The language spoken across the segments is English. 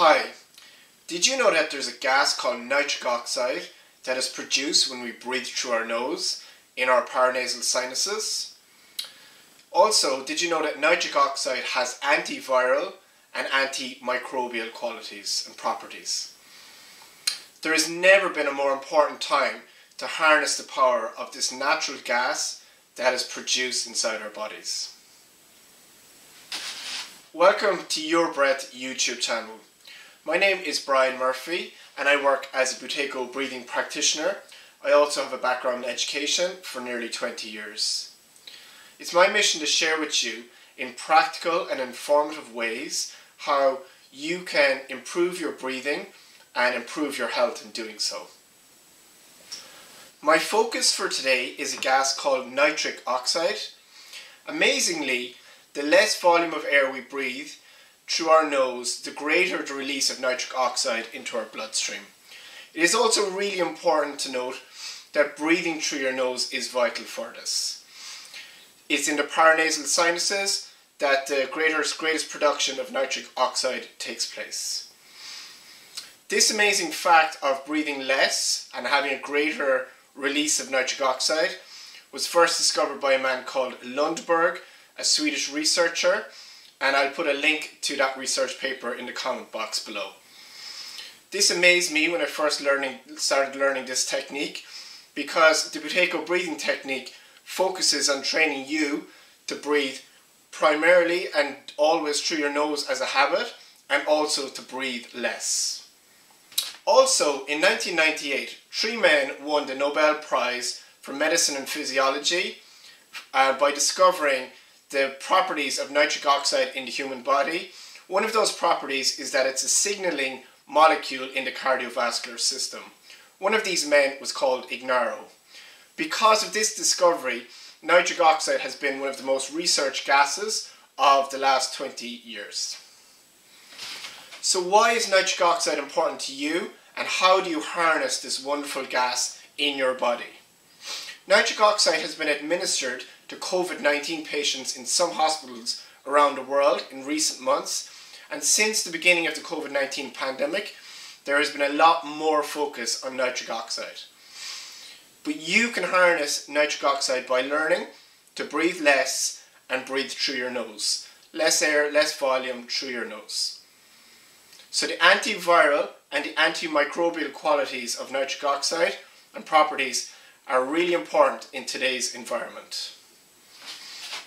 Hi, did you know that there's a gas called nitric oxide that is produced when we breathe through our nose in our paranasal sinuses? Also, did you know that nitric oxide has antiviral and antimicrobial qualities and properties? There has never been a more important time to harness the power of this natural gas that is produced inside our bodies. Welcome to Your Breath YouTube channel. My name is Brian Murphy and I work as a Buteyko breathing practitioner. I also have a background in education for nearly 20 years. It's my mission to share with you in practical and informative ways how you can improve your breathing and improve your health in doing so. My focus for today is a gas called nitric oxide. Amazingly, the less volume of air we breathe through our nose, the greater the release of nitric oxide into our bloodstream. It is also really important to note that breathing through your nose is vital for this. It's in the paranasal sinuses that the greatest, greatest production of nitric oxide takes place. This amazing fact of breathing less and having a greater release of nitric oxide was first discovered by a man called Lundberg a Swedish researcher, and I'll put a link to that research paper in the comment box below. This amazed me when I first learning, started learning this technique because the Buteyko breathing technique focuses on training you to breathe primarily and always through your nose as a habit and also to breathe less. Also, in 1998, three men won the Nobel Prize for Medicine and Physiology uh, by discovering the properties of nitric oxide in the human body. One of those properties is that it's a signaling molecule in the cardiovascular system. One of these men was called Ignarro. Because of this discovery, nitric oxide has been one of the most researched gases of the last 20 years. So why is nitric oxide important to you and how do you harness this wonderful gas in your body? Nitric oxide has been administered to COVID-19 patients in some hospitals around the world in recent months. And since the beginning of the COVID-19 pandemic, there has been a lot more focus on nitric oxide. But you can harness nitric oxide by learning to breathe less and breathe through your nose. Less air, less volume through your nose. So the antiviral and the antimicrobial qualities of nitric oxide and properties are really important in today's environment.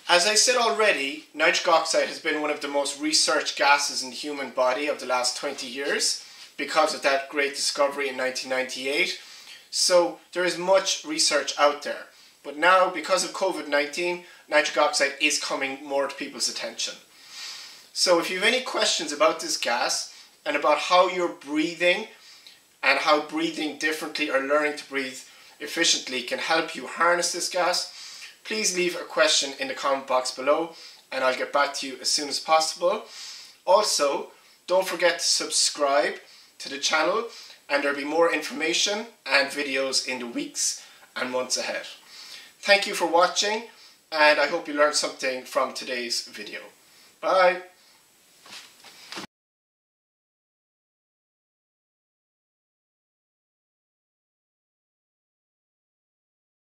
As I said already, nitric oxide has been one of the most researched gases in the human body of the last 20 years because of that great discovery in 1998. So there is much research out there. But now, because of COVID-19, nitric oxide is coming more to people's attention. So if you have any questions about this gas and about how you're breathing and how breathing differently or learning to breathe efficiently can help you harness this gas, please leave a question in the comment box below and I'll get back to you as soon as possible. Also, don't forget to subscribe to the channel and there'll be more information and videos in the weeks and months ahead. Thank you for watching and I hope you learned something from today's video. Bye!